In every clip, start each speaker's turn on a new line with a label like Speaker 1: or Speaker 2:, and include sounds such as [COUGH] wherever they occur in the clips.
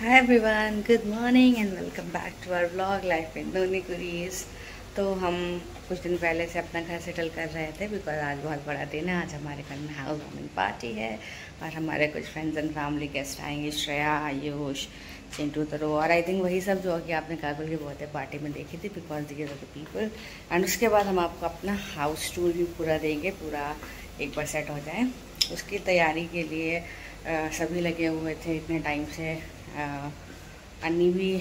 Speaker 1: Hi everyone, good morning and welcome back to our vlog life in Noni Kuris. तो हम कुछ दिन पहले से अपना घर सेटल कर रहे थे बिकॉज़ आज बहुत बड़ा दिन है। आज हमारे घर में हाउस वार्मिंग पार्टी है और हमारे कुछ फ्रेंड्स एंड फैमिली गेस्ट आएँगे श्रेया आयुष चिंटू तरो और आई थिंक वही सब जो कि आपने काकुल की बहुत पार्टी में देखी थी बिकॉज़ दी दिए द पीपल एंड उसके बाद हम आपको अपना हाउस टूर भी पूरा देंगे पूरा एक बार सेट हो जाए। उसकी तैयारी के लिए सभी लगे हुए थे इतने टाइम से। अन्नी भी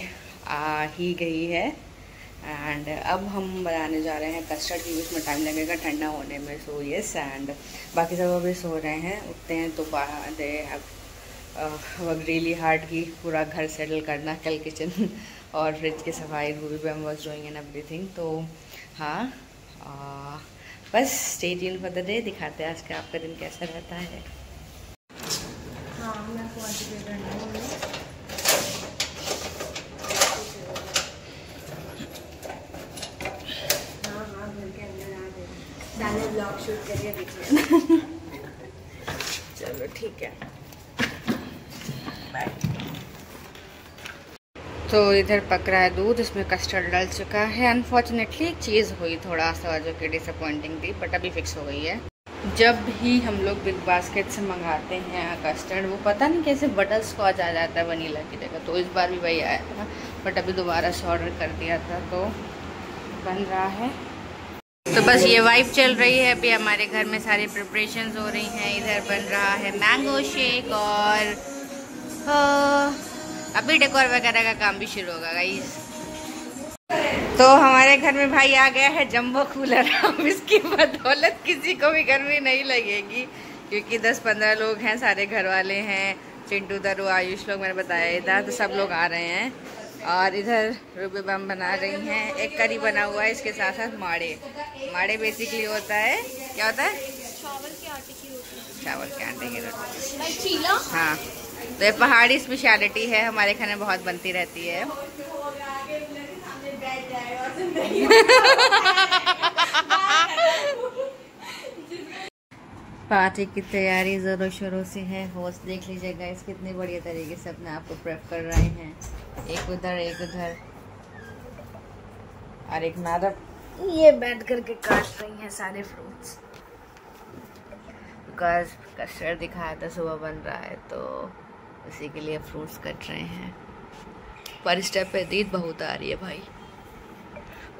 Speaker 1: आ ही गई है। एंड अब हम बनाने जा रहे हैं कस्टर्ड भी उसमें टाइम लगेगा ठंडा होने में सो यस एंड बाकी सब अभी सो रहे हैं उठते हैं तो दे हैव रियली हार्ड की पूरा घर सेटल करना कल किचन और फ्रिज की सफ़ाई वो भी हम वॉज़ डूइंग एंड एवरीथिंग तो हाँ आ, बस स्टेट यून फॉर द डे दिखाते हैं आज का आपका दिन कैसा रहता हाँ। ब्लॉग शूट करिए देखिए चलो, ठीक है। तो इधर पक रहा है दूध, इसमें कस्टर्ड डाल चुका है। अनफॉर्चुनेटली एक चीज़ हुई थोड़ा सा जो कि डिसअपॉइंटिंग थी बट अभी फिक्स हो गई है। जब भी हम लोग बिग बास्केट से मंगाते हैं कस्टर्ड वो पता नहीं कैसे बटर स्कॉच आ जाता है वनीला की जगह तो इस बार भी वही आया था। बट अभी दोबारा से ऑर्डर कर दिया था तो बन रहा है। तो बस ये वाइफ चल रही है, अभी हमारे घर में सारी प्रिपरेशन हो रही हैं, इधर बन रहा है मैंगो शेक और अभी डेकोर वगैरह का काम भी शुरू होगा गाइस तो हमारे घर में भाई आ गया है जम्बो कूलर अब इसकी बदौलत किसी को भी गर्मी नहीं लगेगी, क्योंकि 10-15 लोग हैं, सारे घर वाले हैं, चिंटू, दरू, आयुष लोग मैंने बताया इधर तो सब लोग आ रहे हैं। और इधर रूबी बम बना रही हैं। एक करी बना हुआ है इसके साथ साथ माड़े। माड़े बेसिकली होता है क्या होता है? चावल के आटे की रोटी। चावल के आटे की रोटी। हाँ। तो ये पहाड़ी स्पेशलिटी है हमारे खाने बहुत बनती रहती है। [LAUGHS] [LAUGHS] पार्टी की तैयारी ज़ोरों शोरों से है। होस्ट देख लीजिएगा इस कितने बढ़िया तरीके से अपने आप को प्रेप कर रहे हैं। एक उधर एक उधर। और एक नारब ये बैठ करके काट रही हैं सारे फ्रूट्स बिकॉज़ कस्टर्ड दिखाया था सुबह बन रहा है तो उसी के लिए फ्रूट्स कट रहे हैं। पर इस स्टेप पे दीद बहुत आ रही है भाई।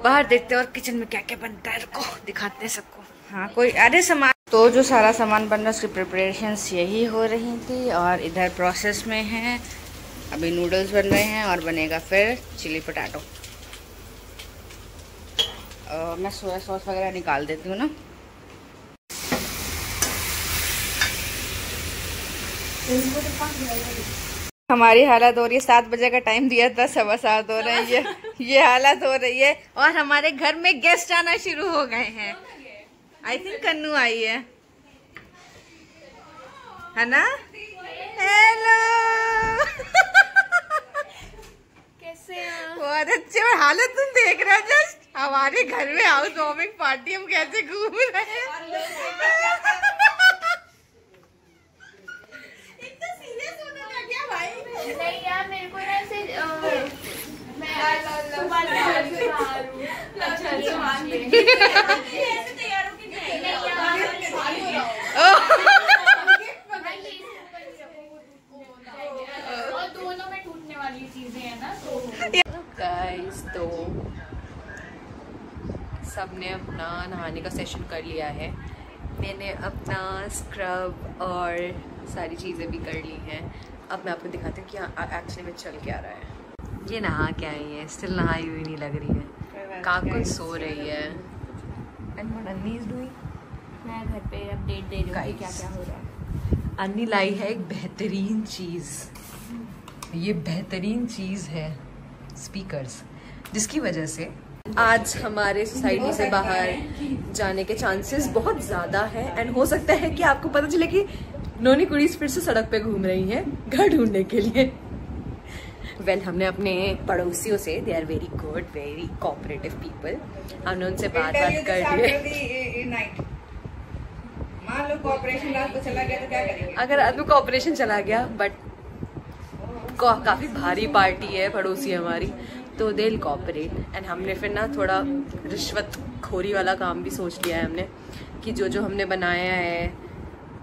Speaker 1: बाहर देखते हैं और किचन में क्या क्या बनता है रुको दिखाते हैं सबको। हाँ कोई अरे सामान तो जो सारा सामान बन रहा है, उसकी प्रिपरेशंस यही हो रही थी और इधर प्रोसेस में है। अभी नूडल्स बन रहे हैं और बनेगा फिर चिली पटाटो मैं सोया सॉस वगैरह निकाल देती हूँ ना। हमारी हालत हो रही है, सात बजे का टाइम दिया था, सवा सात हो रहे हैं, ये ये हालत हो रही है और हमारे घर में गेस्ट आना शुरू हो गए हैं। आई थिंक कन्नू आई है। है ना? हेलो कैसे बहुत अच्छे। और हालत तुम देख रहे हो जस्ट। हमारे घर में हाउस वार्मिंग पार्टी हम कैसे घूम रहे हैं?
Speaker 2: नहीं यार मेरे को ना ऐसे मैं [LAUGHS]
Speaker 3: सबने अपना नहाने का सेशन कर लिया है। मैंने अपना स्क्रब और सारी चीज़ें भी कर ली हैं। अब मैं आपको दिखाती हूँ कि एक्चुअली में चल क्या रहा है। ये नहा के आई है स्टिल नहाई हुई नहीं लग रही है। काकुल सो रही है। And what Anni is doing
Speaker 2: मैं घर पे अपडेट दे रही हूँ क्या क्या हो रहा है।
Speaker 3: अन्नी लाई है एक बेहतरीन चीज़। ये बेहतरीन चीज़ है स्पीकर्स जिसकी वजह से आज हमारे सोसाइटी से बाहर जाने के चांसेस बहुत ज़्यादा है एंड हो सकता है कि आपको पता चले कि नोनी कुड़ीज फिर से सड़क पे घूम रही हैं घर ढूँढने के लिए। वेल well, हमने अपने पड़ोसियों से they are very good very cooperative people हमने उनसे बात बात कर ली
Speaker 1: मान लो कॉपरेशन रात को चला गया तो क्या करेंगे?
Speaker 3: अगर आदमी को ऑपरेशन चला गया बट काफ़ी भारी पार्टी है पड़ोसी हमारी। तो दे कॉपरेट एंड हमने फिर ना थोड़ा रिश्वत खोरी वाला काम भी सोच लिया है हमने कि जो जो हमने बनाया है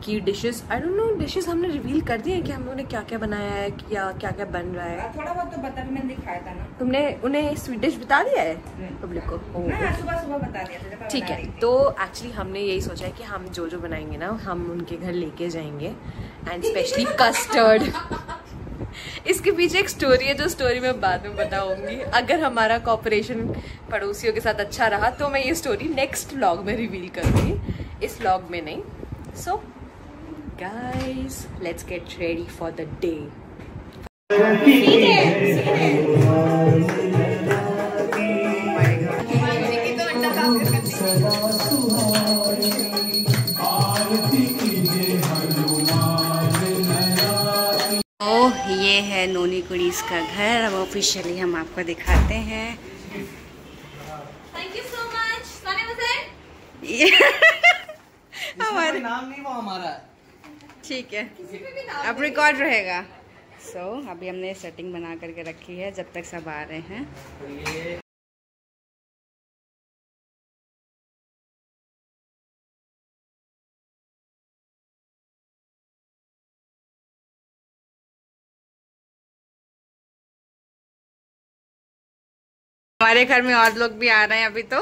Speaker 3: कि dishes I don't know dishes हमने रिवील कर दिए हैं कि हमने क्या क्या बनाया है क्या क्या क्या बन रहा है।
Speaker 1: थोड़ा बहुत तो बता मैंने दिखाया था ना।
Speaker 3: तुमने उन्हें स्वीट डिश बता दिया है? पब्लिक को?
Speaker 1: सुबह सुबह बता दिया था
Speaker 3: ठीक है तो एक्चुअली हमने यही सोचा है कि हम जो जो बनाएँगे ना हम उनके घर लेके जाएँगे एंड स्पेशली कस्टर्ड इसके पीछे एक स्टोरी है जो स्टोरी मैं बाद में बताऊँगी। अगर हमारा कॉपरेशन पड़ोसियों के साथ अच्छा रहा तो मैं ये स्टोरी नेक्स्ट व्लॉग में रिवील करूँगी। इस व्लॉग में नहीं। So guys let's get ready for the day
Speaker 1: का घर अब ऑफिशियली हम आपको दिखाते हैं।
Speaker 2: थैंक यू सो मच सोने
Speaker 1: हमारे
Speaker 4: नाम नहीं वो हमारा
Speaker 1: ठीक है। अब रिकॉर्ड रहेगा। सो so, अभी हमने सेटिंग बना करके रखी है जब तक सब आ रहे हैं। हमारे घर में और लोग भी आ रहे हैं अभी तो।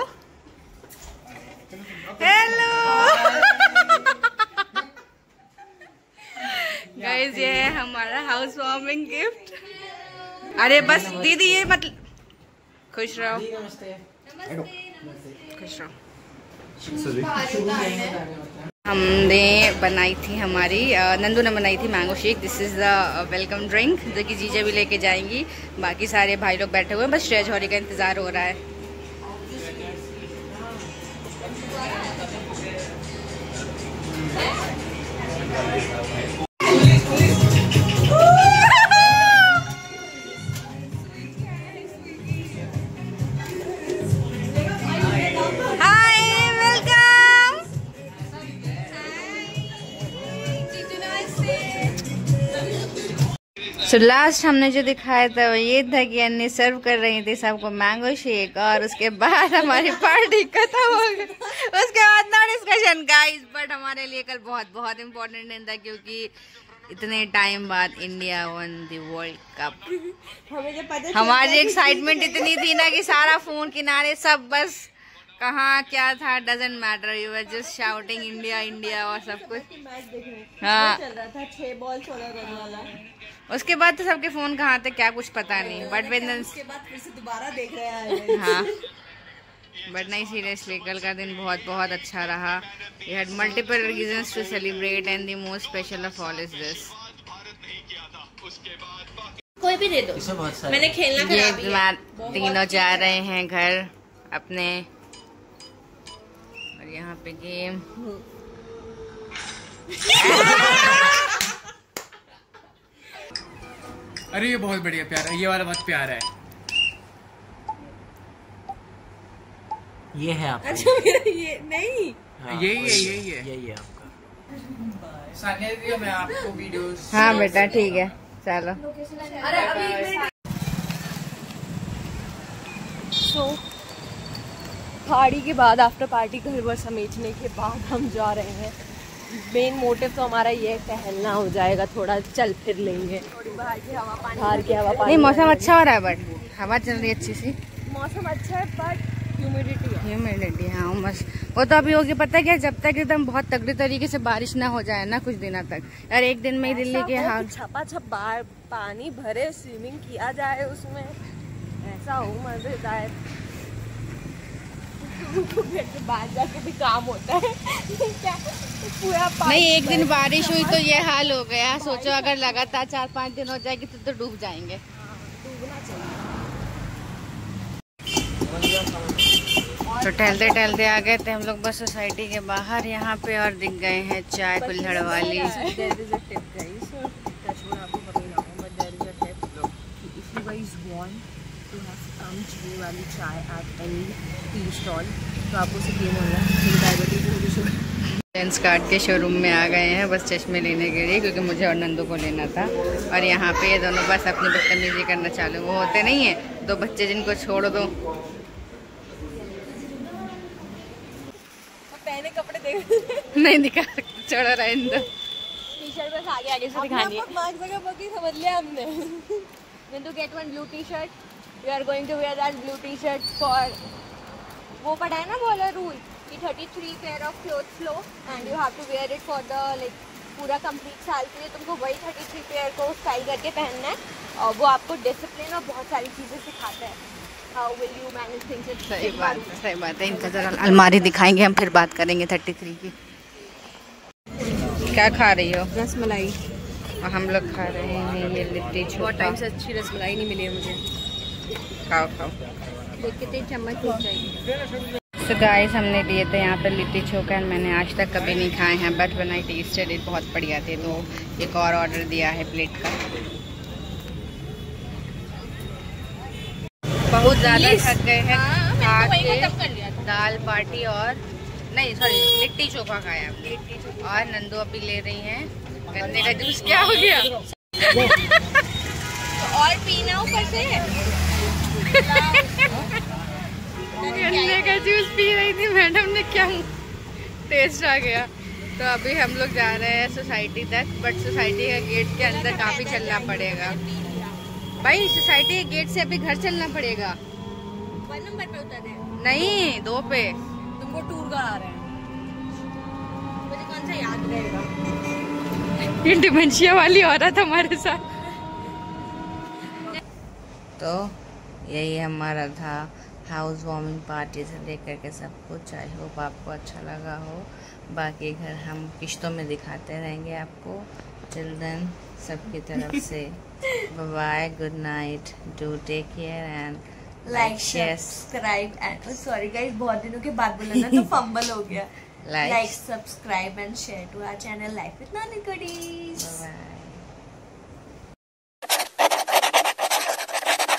Speaker 1: हेलो गाइस ये है हमारा हाउस वार्मिंग गिफ्ट अरे बस दीदी ये मत खुश रहो। खुश रहो। हमने बनाई थी हमारी नंदू ने बनाई थी mango shake this is the welcome drink जो कि जीजा भी लेके जाएँगी। बाकी सारे भाई लोग बैठे हुए हैं, बस श्रेज जौहरी का इंतज़ार हो रहा है। हाय सो so, लास्ट हमने जो दिखाया था वो ये था कि अन्नी सर्व कर रही थी सबको मैंगो शेक और उसके बाद हमारी पार्टी खत्म हो गई। उसके बाद ना डिस्कशन गाइस बट हमारे लिए कल बहुत बहुत इम्पोर्टेंट दिन था क्योंकि इतने टाइम बाद India won the world cup हमारी एक्साइटमेंट इतनी थी ना कि सारा फ़ोन किनारे सब बस कहाँ क्या था doesn't matter you were just shouting India India और सब कुछ. हाँ। उसके बाद तो सबके फ़ोन कहाँ थे क्या कुछ पता नहीं. बट वेन
Speaker 4: दोबारा देख रहे हैं
Speaker 1: हाँ। बट नहीं सीरियसली कल का दिन बहुत बहुत अच्छा रहा. You had multiple reasons to celebrate and the most special of all is this
Speaker 2: कोई भी दे दो।
Speaker 4: इसमें बहुत सारे
Speaker 2: मैंने खेलना
Speaker 1: ये तीनों जा रहे हैं घर अपने यहाँ पे गेम।
Speaker 5: अरे ये बहुत बढ़िया प्यारा है ये वाला बहुत प्यारा है।
Speaker 4: ये है आपका।
Speaker 2: अच्छा मेरा ये नहीं।
Speaker 4: हाँ,
Speaker 5: यही है, यही है।
Speaker 4: यही है आपका।
Speaker 5: सानिया दीदी मैं आपको वीडियोस
Speaker 1: हाँ बेटा ठीक है। चलो।
Speaker 3: सो पार्टी के बाद आफ्टर पार्टी घर वर समेटने के बाद हम जा रहे हैं। मेन मोटिव तो हमारा ये है, टहलना हो जाएगा थोड़ा चल फिर लेंगे। बाहर की हवा पानी बाहर की हवा पानी
Speaker 1: नहीं मौसम अच्छा हो रहा है बट हवा चल रही है अच्छी सी।
Speaker 3: मौसम अच्छा है बट ह्यूमिडिटी
Speaker 1: ह्यूमिडिटी हाँ बस वो तो अभी होगी पता है क्या जब तक एकदम बहुत तगड़ी तरीके से बारिश ना हो जाए ना कुछ दिनों तक। यार एक दिन में ही दिल्ली के
Speaker 3: हो छपा छप पानी भरे स्विमिंग किया जाए उसमें। ऐसा हो मज़ेदार। बाहर जाके भी काम होता है क्या पूरा
Speaker 1: नहीं एक दिन बारिश हुई तो ये हाल हो गया। सोचो अगर लगातार चार पाँच दिन हो जाएगी तो तो डूब जाएँगे। तो टहलते टहलते आ गए थे हम लोग बस सोसाइटी के बाहर। यहाँ पे और दिख गए हैं चाय कुल्हड़ वाली।
Speaker 3: is to have कम चीनी वाली चाय at any tea stall तो आपको उसे गेम होना है। डायबिटीज़ मुझे
Speaker 1: जेंट्स कार्ड के शोरूम में आ गए हैं बस चश्मे लेने के लिए क्योंकि मुझे और नंदू को लेना था। और यहाँ पे ये दोनों बस अपनी बदतमीजी करना चालू वो होते नहीं है। दो बच्चे जिनको छोड़ दो।
Speaker 3: पहले कपड़े देख
Speaker 1: नहीं दिखा छोड़ो रहने दो
Speaker 2: टी शर्ट बस आगे आगे से दिखानी है।
Speaker 3: समझ लिया हमने। [LAUGHS]
Speaker 2: Then to get one blue t-shirt, we are going to wear that blue t-shirt वो पढ़ा है ना बोला रूल कि 33 pair of clothes low and you have to wear it for the like पूरा कंप्लीट साल के लिए तुमको वही 33 पेयर को स्टाइल करके पहनना है और वो आपको डिसिप्लिन और बहुत सारी चीज़ें सिखाता है। विल यू
Speaker 1: सही बात है सही बात है। इनका जरा अलमारी दिखाएँगे हम फिर बात करेंगे थर्टी थ्री की। क्या खा रही हो?
Speaker 3: रस मलाई
Speaker 1: और हम लोग खा रहे हैं ये लिट्टी
Speaker 3: टाइम से अच्छी रस मलाई नहीं मिली है मुझे।
Speaker 1: खाओ खाओ।
Speaker 2: चम्मच जाएगी
Speaker 1: तो गाइस हमने लिए थे यहाँ पर लिट्टी चोखा मैंने आज तक कभी नहीं खाए हैं बट बनाई टेस्टेड इट बहुत बढ़िया थे। तो एक और ऑर्डर दिया है प्लेट का। बहुत ज़्यादा थक गए हैं खा दाल बाटी और नहीं सॉरी लिट्टी चोखा खाया। हमने लिट्टी चोखा। और नंदू अभी ले रही हैं। गन्ने का जूस [LAUGHS] क्या हो गया?
Speaker 2: और पीना ऊपर से?
Speaker 1: गन्ने का जूस पी रही थी मैडम ने क्या टेस्ट आ गया। तो अभी हम लोग जा रहे हैं सोसाइटी तक बट सोसाइटी के गेट के अंदर काफ़ी चलना पड़ेगा। भाई सोसाइटी के गेट से अभी घर चलना पड़ेगा।
Speaker 2: वन नंबर पे उतर है।
Speaker 1: नहीं दो पे।
Speaker 3: तुमको टूर करा रहे हैं।
Speaker 2: मुझे कौन सा याद रहेगा?
Speaker 1: ये डिमेंशिया वाली औरत हमारे साथ। तो यही हमारा था। हाउस वार्मिंग पार्टी से लेकर के सब कुछ। आई होप आपको अच्छा लगा हो। बाकी घर हम किश्तों में दिखाते रहेंगे आपको। चिल्ड्रन सबकी तरफ़ [LAUGHS] से bye good night do take care and
Speaker 2: like subscribe and sorry guys बहुत दिनों के बाद बोला ना तो [LAUGHS] फंबल हो गया। Like subscribe and share to our channel life with Nani
Speaker 1: bye